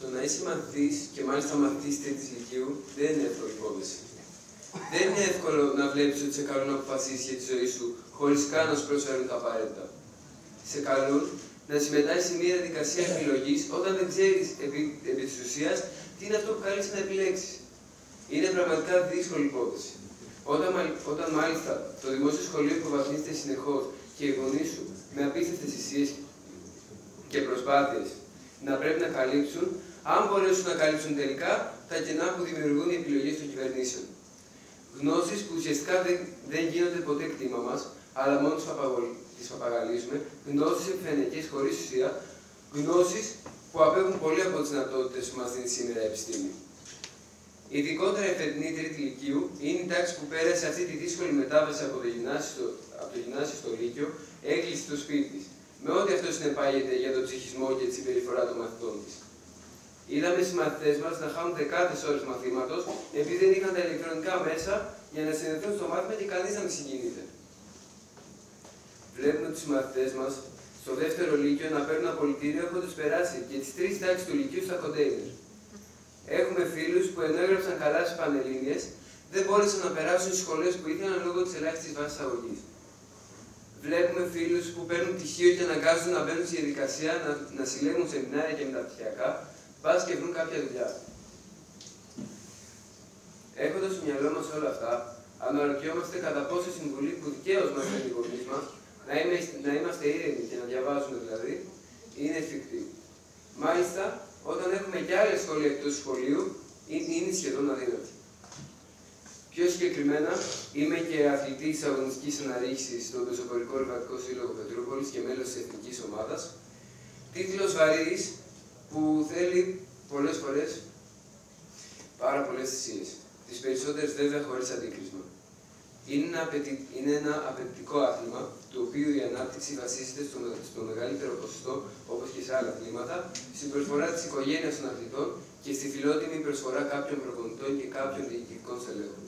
Το να είσαι μαθητή και μάλιστα μαθητή τρίτης ηλικίου δεν είναι εύκολη υπόθεση. Δεν είναι εύκολο να βλέπεις ότι σε καλούν να αποφασίσεις για τη ζωή σου χωρίς καν να σου προσφέρουν τα απαραίτητα. Σε καλούν να συμμετάσχεις σε μια διαδικασία επιλογής όταν δεν ξέρεις επί, επί της ουσίας τι είναι αυτό που καλείς να επιλέξεις. Είναι πραγματικά δύσκολη υπόθεση. Όταν, όταν μάλιστα το δημόσιο σχολείο υποβαθμίζεται συνεχώς και οι γονείς σου με απίστευτες θυσίες και προσπάθειες να πρέπει να καλύψουν, αν μπορέσουν να καλύψουν τελικά τα κενά που δημιουργούν οι επιλογές των κυβερνήσεων. Γνώσεις που ουσιαστικά δεν, δεν γίνονται ποτέ κτήμα μας, αλλά μόνο τις παπαγαλίζουμε, γνώσεις επιφανειακές χωρίς ουσία, γνώσεις που απέχουν πολύ από τις δυνατότητες που μας δίνει σήμερα η επιστήμη. Ειδικότερα η φετινή τρίτη ηλικίου είναι η τάξη που πέρασε αυτή τη δύσκολη μετάβαση από το γυμνάσιο στο, από το γυμνάσιο στο Λύκειο, έκλεισε το σπίτι της, με ό,τι αυτό συνεπάγεται για τον ψυχισμό και τη συμπεριφορά των μαθητών της. Είδαμε στου μαθητέ μας να χάνουν δεκάδες ώρες μαθήματος επειδή δεν είχαν τα ηλεκτρονικά μέσα για να συνδεθούν στο μάθημα και κανείς να μην συγκινείται. Βλέπουμε τους μαθητέ μας στο δεύτερο Λύκειο να παίρνουν απολυτήριο έχοντας περάσει και τις τρεις τάξεις του Λυκείου στα κοντέινερ. Έχουμε φίλους που ενώ έγραψαν καλά στις πανελίνε, δεν μπόρεσαν να περάσουν στις σχολές που ήθελαν λόγω της ελάχιστης βάσης αγωγής. Βλέπουμε φίλους που παίρνουν πτυχίο και αναγκάζουν να μπαίνουν στη διαδικασία να, να συλλέγουν σεμινάρια και μεταπτυχιακά, πα και βρουν κάποια δουλειά. Έχοντας στο μυαλό μας όλα αυτά, αναρωτιόμαστε κατά πόσο η συμβουλή που δικαίως μας δίνει οι γονείς μας, να, να είμαστε ήρεμοι και να διαβάζουμε δηλαδή, είναι εφικτή. Μάλιστα, όταν έχουμε και άλλες σχολεία εκτός σχολείου, είναι σχεδόν αδύνατη. Πιο συγκεκριμένα, είμαι και αθλητής της αγωνιστικής αναρρίχησης στον Πεζοπορικό Ρηματικό Σύλλογο Πετρούπολης και μέλος της εθνικής ομάδας. Τίτλος βαρύ που θέλει πολλές φορές πάρα πολλές θυσίες. Τις περισσότερες βέβαια χωρίς αντίκρισμα. Είναι ένα, απαιτη... είναι ένα απαιτητικό άθλημα, το οποίο η ανάπτυξη βασίζεται στο, στο μεγαλύτερο ποσοστό, όπως και σε άλλα αθλήματα, στην προσφορά της οικογένειας των αθλητών και στη φιλότιμη προσφορά κάποιων προπονητών και κάποιων διοικητικών στελέχων.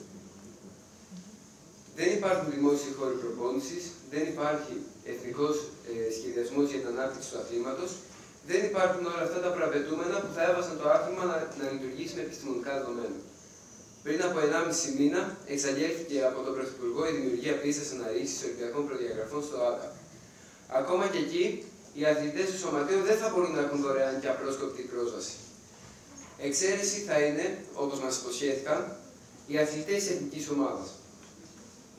Δεν υπάρχουν δημόσιοι χώροι προπόνησης, δεν υπάρχει εθνικός ε, σχεδιασμός για την ανάπτυξη του αθλήματος, δεν υπάρχουν όλα αυτά τα προαπαιτούμενα που θα έβασαν το άθλημα να, να λειτουργήσει με επιστημονικά δεδομένα. Πριν από 1,5 μήνα εξαγγέλθηκε από τον Πρωθυπουργό η δημιουργία πίστα αναρρύσης Ολυμπιακών Προδιαγραφών στο ΆΚΑ. Ακόμα και εκεί, οι αθλητές του σωματείου δεν θα μπορούν να έχουν δωρεάν και απρόσκοπτη πρόσβαση. Εξαίρεση θα είναι, όπως μας υποσχέθηκαν, οι αθλητές της εθνικής ομάδας.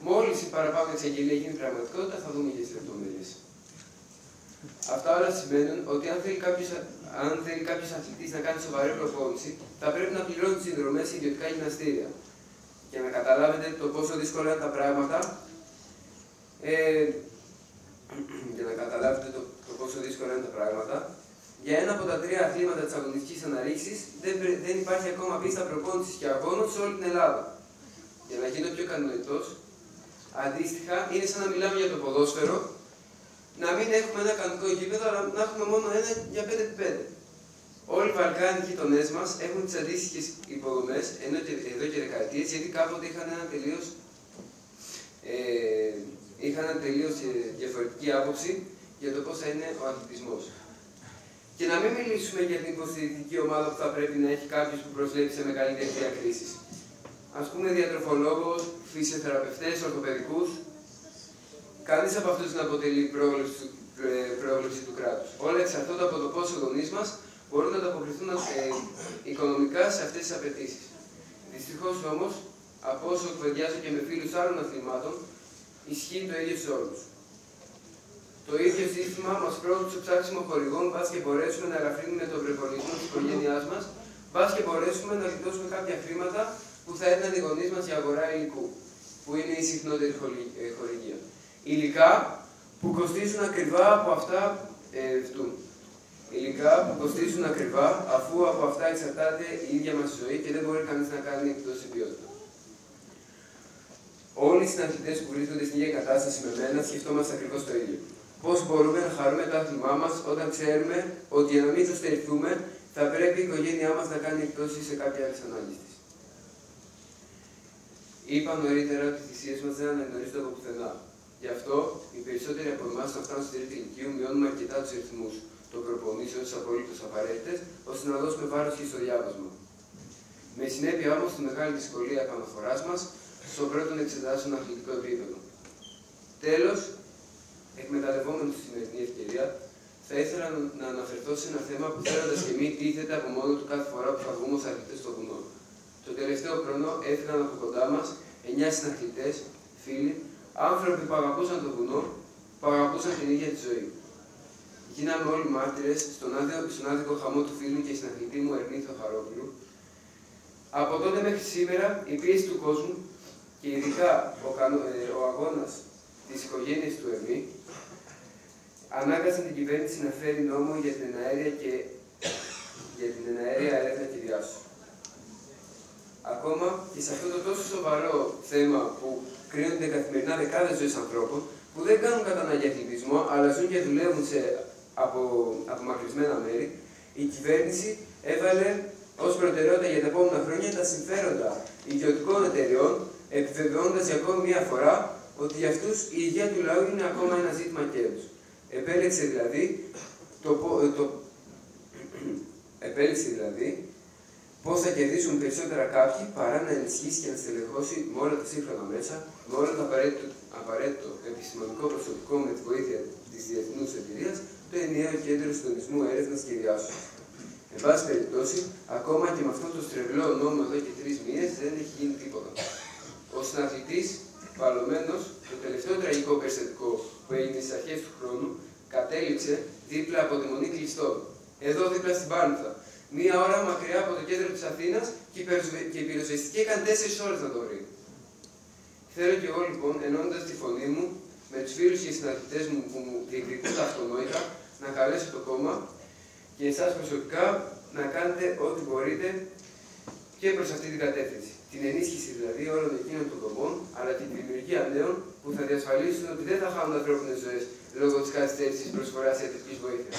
Μόλις η παραπάνω εξαγγελία γίνει πραγματικότητα, θα δούμε και τις λεπτομέρειες. Αυτά όλα σημαίνουν ότι αν θέλει κάποιος αν θέλει κάποιος αθλητής να κάνει σοβαρή προπόνηση, θα πρέπει να πληρώνει τις συνδρομές σε ιδιωτικά γυμναστήρια. Για να καταλάβετε το πόσο δύσκολα είναι τα πράγματα, ε, για να καταλάβετε το, το πόσο δύσκολα είναι τα πράγματα, για ένα από τα τρία αθλήματα της αγωνιστικής αναρρίξης δεν, δεν υπάρχει ακόμα πίστα προπόνησης και αγώνων σε όλη την Ελλάδα. Για να γίνω πιο κατανοητό, αντίστοιχα είναι σαν να μιλάμε για το ποδόσφαιρο να μην έχουμε ένα κανονικό γήπεδο, αλλά να έχουμε μόνο ένα για 5x5. Όλοι οι Βαλκάνοι γειτονές μας έχουν τις αντίστοιχες υποδομές ενώ και, εδώ και δεκαετίες, γιατί κάποτε είχαν ένα τελείως ε, είχαν τελείως ε, διαφορετική άποψη για το πώς θα είναι ο αθλητισμός. Και να μην μιλήσουμε για την υποστηρικτική ομάδα που θα πρέπει να έχει κάποιος που προσλέπει σε μεγαλύτερη διακρίσει. Α πούμε διατροφολόγος, φυσιοθεραπευτές, ορθοπαιδικούς, Κανείς από αυτούς δεν αποτελεί πρόβλεψη του, ε, πρόβλεψη του κράτους. Όλα εξαρτώνται από το πόσο οι γονείς μας μπορούν να ανταποκριθούν ε, οικονομικά σε αυτές τις απαιτήσεις. Δυστυχώς όμως, από όσο κουβεντιάζω και με φίλους άλλων αθλημάτων, ισχύει το ίδιο σε όλους. Το ίδιο σύστημα μας πρόκειται στο ψάξιμο χορηγών, πα και μπορέσουμε να ελαφρύνουμε τον προπολογισμό της οικογένειάς μας, πα και μπορέσουμε να γλιτώσουμε κάποια χρήματα που θα έδιναν οι γονείς μας για αγορά υλικού, που είναι η συχνότερη ε, χορηγία υλικά που κοστίζουν ακριβά από αυτά ε, φτούν. Υλικά που κοστίζουν ακριβά αφού από αυτά εξαρτάται η ίδια μας ζωή και δεν μπορεί κανείς να κάνει εκτός ποιότητα. Όλοι οι συναντητές που βρίσκονται στην ίδια κατάσταση με μένα σκεφτόμαστε ακριβώς το ίδιο. Πώς μπορούμε να χαρούμε το άθλημά μας όταν ξέρουμε ότι για να μην το στερηθούμε θα πρέπει η οικογένειά μας να κάνει εκτόσει σε κάποια άλλη ανάγκη τη. Είπα νωρίτερα ότι οι θυσίες μας δεν αναγνωρίζονται από πουθενά. Γι' αυτό οι περισσότεροι από εμάς, όταν φτάνουν στη τρίτη ηλικία, μειώνουμε αρκετά τους ρυθμούς, των προπονήσεων τι απολύτως απαραίτητες, ώστε να δώσουμε βάρος και στο διάβασμα. Με συνέπεια όμως τη μεγάλη δυσκολία επαναφοράς μας στο πρώτο εξετάσεων αθλητικό επίπεδο. Τέλος, εκμεταλλευόμενο τη σημερινή ευκαιρία, θα ήθελα να αναφερθώ σε ένα θέμα που θέλοντας και μη τίθεται από μόνο του κάθε φορά που θα βγούμε ως αθλητές στο βουνό. Το τελευταίο χρόνο έφυγαν από κοντά μας 9 συναθλητές, φίλοι, άνθρωποι που αγαπούσαν το βουνό, που αγαπούσαν την ίδια τη ζωή. Γίναμε όλοι μάρτυρες στον, στον άδικο χαμό του φίλου και συναθλητή μου Ερνήθο Χαρόπουλου. Από τότε μέχρι σήμερα η πίεση του κόσμου και ειδικά ο, ε, ο αγώνας της οικογένειας του Ερμή ανάγκασαν την κυβέρνηση να φέρει νόμο για την αέρια και για την εναέρια έρευνα και διάσωση. Ακόμα και σε αυτό το τόσο σοβαρό θέμα που κρίνονται καθημερινά δεκάδες ζωές ανθρώπων που δεν κάνουν κατά ανάγκη αθλητισμό, αλλά ζουν και δουλεύουν σε από απομακρυσμένα μέρη, η κυβέρνηση έβαλε ως προτεραιότητα για τα επόμενα χρόνια τα συμφέροντα ιδιωτικών εταιριών, επιβεβαιώνοντας για ακόμη μία φορά ότι για αυτούς η υγεία του λαού είναι ακόμα ένα ζήτημα κέρδους. Επέλεξε δηλαδή το, το, επέλεξε δηλαδή πώς θα κερδίσουν περισσότερα κάποιοι παρά να ενισχύσει και να στελεχώσει με όλα τα σύγχρονα μέσα, με όλο το απαραίτητο, απαραίτητο επιστημονικό προσωπικό με τη βοήθεια της διεθνούς εταιρεία, το ενιαίο κέντρο συντονισμού έρευνας και διάσωσης. Εν πάση περιπτώσει, ακόμα και με αυτό το στρεβλό νόμο εδώ και τρεις μήνες δεν έχει γίνει τίποτα. Ο συναθλητής, παλωμένο, το τελευταίο τραγικό περιστατικό που έγινε στις αρχές του χρόνου, κατέληξε δίπλα από τη μονή κλειστών. Εδώ δίπλα στην Πάρνηθα. Μία ώρα μακριά από το κέντρο της Αθήνας και η πυροσβεστική έκανε τέσσερις ώρες να το βρει. Θέλω και εγώ λοιπόν, ενώνοντας τη φωνή μου με τους φίλους και συναντητέ μου που μου διεκδικούν τα αυτονόητα, να καλέσω το κόμμα και εσάς προσωπικά να κάνετε ό,τι μπορείτε και προς αυτή την κατεύθυνση. Την ενίσχυση δηλαδή όλων εκείνων των δομών, αλλά και τη δημιουργία νέων που θα διασφαλίσουν ότι δεν θα χάνουν ανθρώπινες ζωές λόγω της καθυστέρησης προσφοράς ιατρικής βοήθειας.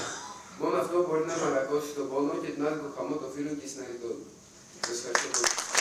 Μόνο αυτό μπορεί να μαλακώσει τον πόνο και τον άδικο χαμό των φίλων και συναντητών. Σας ευχαριστώ πολύ.